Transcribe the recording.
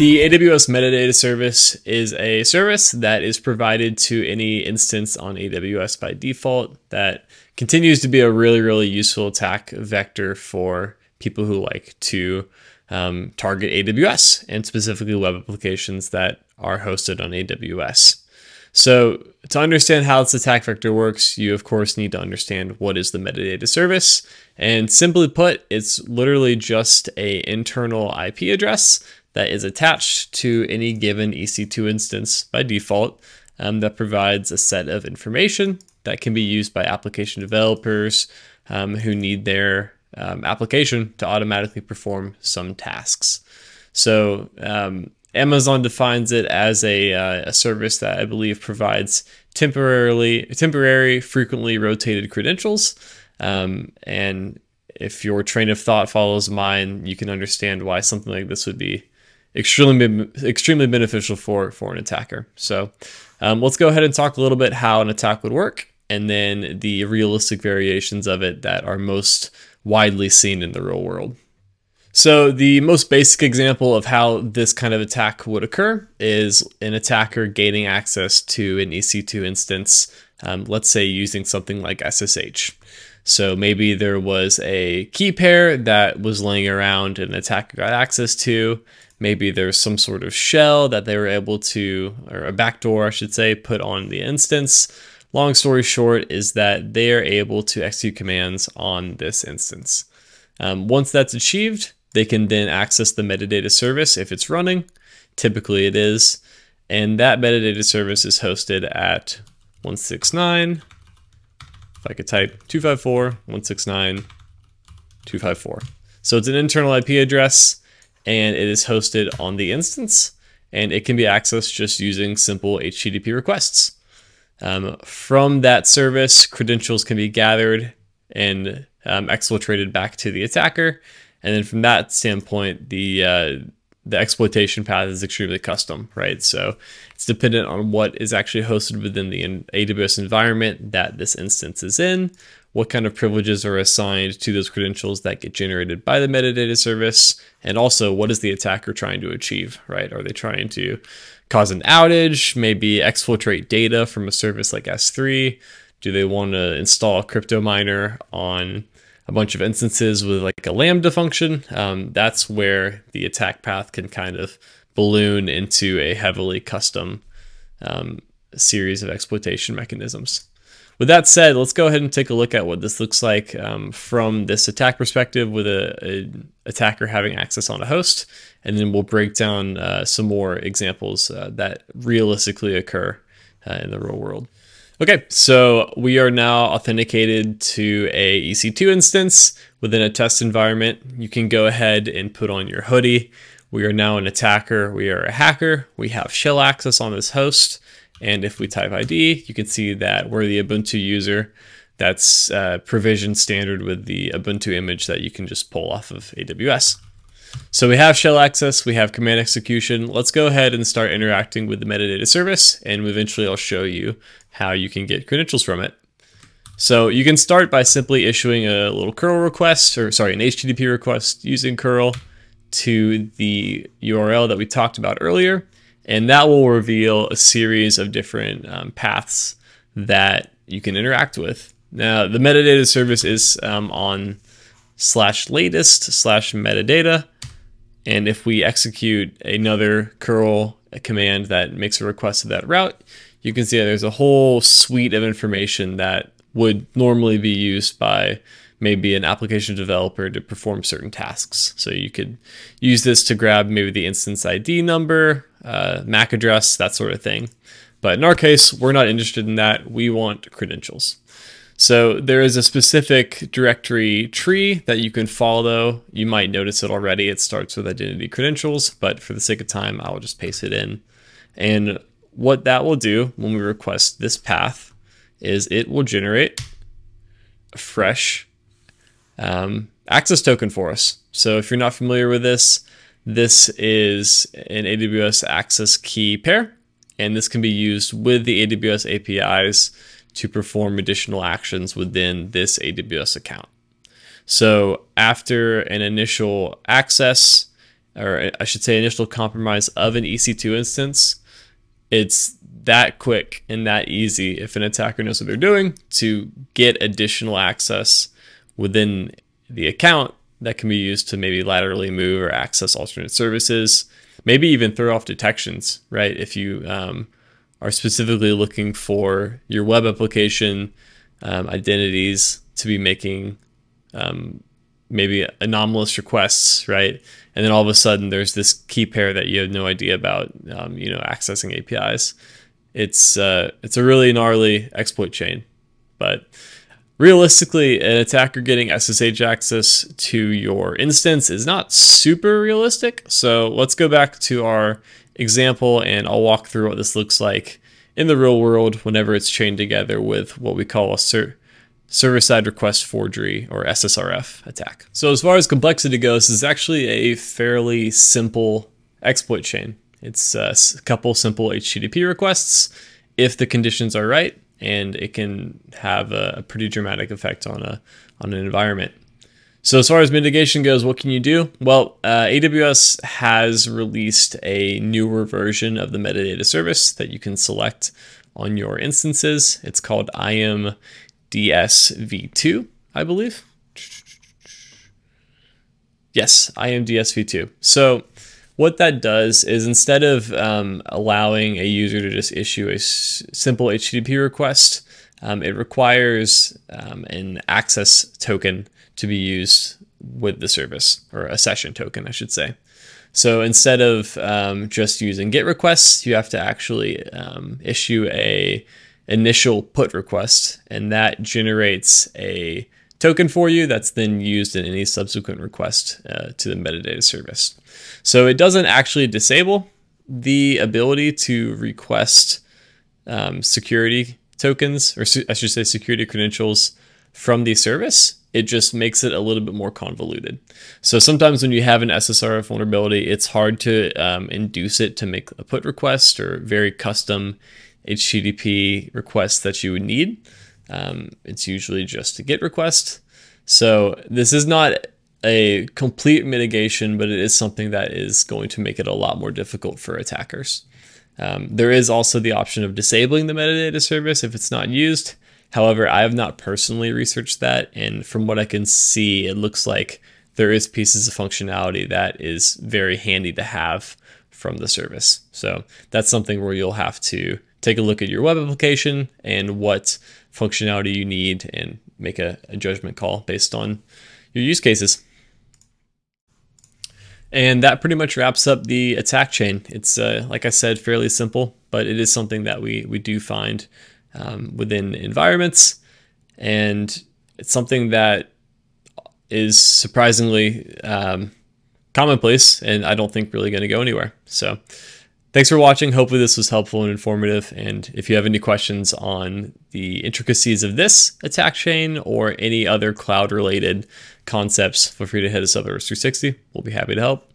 The AWS Metadata Service is a service that is provided to any instance on AWS by default that continues to be a really, really useful attack vector for people who like to um, target AWS and specifically web applications that are hosted on AWS. So to understand how this attack vector works, you of course need to understand what is the metadata service. And simply put, it's literally just a internal IP address that is attached to any given EC2 instance by default um, that provides a set of information that can be used by application developers um, who need their um, application to automatically perform some tasks. So um, Amazon defines it as a, uh, a service that I believe provides temporarily temporary, frequently rotated credentials. Um, and if your train of thought follows mine, you can understand why something like this would be extremely extremely beneficial for for an attacker. So um, let's go ahead and talk a little bit how an attack would work, and then the realistic variations of it that are most widely seen in the real world. So the most basic example of how this kind of attack would occur is an attacker gaining access to an EC2 instance, um, let's say using something like SSH. So maybe there was a key pair that was laying around and an attacker got access to. Maybe there's some sort of shell that they were able to, or a backdoor, I should say, put on the instance. Long story short is that they are able to execute commands on this instance. Um, once that's achieved, they can then access the metadata service if it's running. Typically it is. And that metadata service is hosted at 169. If I could type 254, 169, 254. So it's an internal IP address and it is hosted on the instance and it can be accessed just using simple HTTP requests. Um, from that service, credentials can be gathered and um, exfiltrated back to the attacker. And then from that standpoint, the uh, the exploitation path is extremely custom, right? So it's dependent on what is actually hosted within the AWS environment that this instance is in, what kind of privileges are assigned to those credentials that get generated by the metadata service, and also what is the attacker trying to achieve, right? Are they trying to cause an outage, maybe exfiltrate data from a service like S3? Do they want to install a crypto miner on a bunch of instances with like a Lambda function? Um, that's where the attack path can kind of balloon into a heavily custom um, series of exploitation mechanisms. With that said, let's go ahead and take a look at what this looks like um, from this attack perspective with a, attacker having access on a host, and then we'll break down uh, some more examples uh, that realistically occur uh, in the real world. Okay, so we are now authenticated to a EC2 instance within a test environment. You can go ahead and put on your hoodie. We are now an attacker. We are a hacker. We have shell access on this host. And if we type ID, you can see that we're the Ubuntu user that's uh, provisioned standard with the Ubuntu image that you can just pull off of AWS. So we have shell access, we have command execution. Let's go ahead and start interacting with the metadata service, and eventually I'll show you how you can get credentials from it. So you can start by simply issuing a little curl request, or sorry, an HTTP request using curl to the URL that we talked about earlier. And that will reveal a series of different um, paths that you can interact with. Now, the metadata service is um, on slash latest slash metadata. And if we execute another curl command that makes a request to that route, you can see that there's a whole suite of information that would normally be used by maybe an application developer to perform certain tasks. So you could use this to grab maybe the instance ID number, uh, MAC address, that sort of thing. But in our case, we're not interested in that. We want credentials. So there is a specific directory tree that you can follow. You might notice it already. It starts with identity credentials, but for the sake of time, I'll just paste it in. And what that will do when we request this path is it will generate a fresh um, access token for us. So if you're not familiar with this, this is an AWS access key pair, and this can be used with the AWS APIs to perform additional actions within this AWS account. So after an initial access, or I should say initial compromise of an EC2 instance, it's that quick and that easy if an attacker knows what they're doing to get additional access within the account that can be used to maybe laterally move or access alternate services, maybe even throw off detections, right? If you um, are specifically looking for your web application um, identities to be making um, maybe anomalous requests, right? And then all of a sudden there's this key pair that you have no idea about, um, you know, accessing APIs. It's uh, it's a really gnarly exploit chain, but realistically, an attacker getting SSH access to your instance is not super realistic. So let's go back to our example and I'll walk through what this looks like in the real world whenever it's chained together with what we call a ser server-side request forgery or SSRF attack. So as far as complexity goes, this is actually a fairly simple exploit chain. It's uh, a couple simple HTTP requests if the conditions are right, and it can have a pretty dramatic effect on a on an environment. So as far as mitigation goes, what can you do? Well, uh, AWS has released a newer version of the metadata service that you can select on your instances. It's called IAM DSV2, I believe. Yes, IAM DSV2. So what that does is instead of um, allowing a user to just issue a simple HTTP request, um, it requires um, an access token to be used with the service, or a session token, I should say. So instead of um, just using GET requests, you have to actually um, issue a initial put request, and that generates a token for you that's then used in any subsequent request uh, to the metadata service. So it doesn't actually disable the ability to request um, security tokens, or I should say security credentials from the service. It just makes it a little bit more convoluted. So sometimes when you have an SSRF vulnerability, it's hard to um, induce it to make a put request or very custom HTTP requests that you would need. Um, it's usually just a GET request. So this is not a complete mitigation, but it is something that is going to make it a lot more difficult for attackers. Um, there is also the option of disabling the metadata service if it's not used. However, I have not personally researched that, and from what I can see, it looks like there is pieces of functionality that is very handy to have from the service. So that's something where you'll have to take a look at your web application and what functionality you need and make a, a judgment call based on your use cases. And that pretty much wraps up the attack chain. It's, uh, like I said, fairly simple, but it is something that we, we do find um, within environments. And it's something that is surprisingly um, commonplace and I don't think really going to go anywhere. So Thanks for watching. Hopefully this was helpful and informative. And if you have any questions on the intricacies of this attack chain or any other cloud related concepts, feel free to hit us up at Risk360. We'll be happy to help.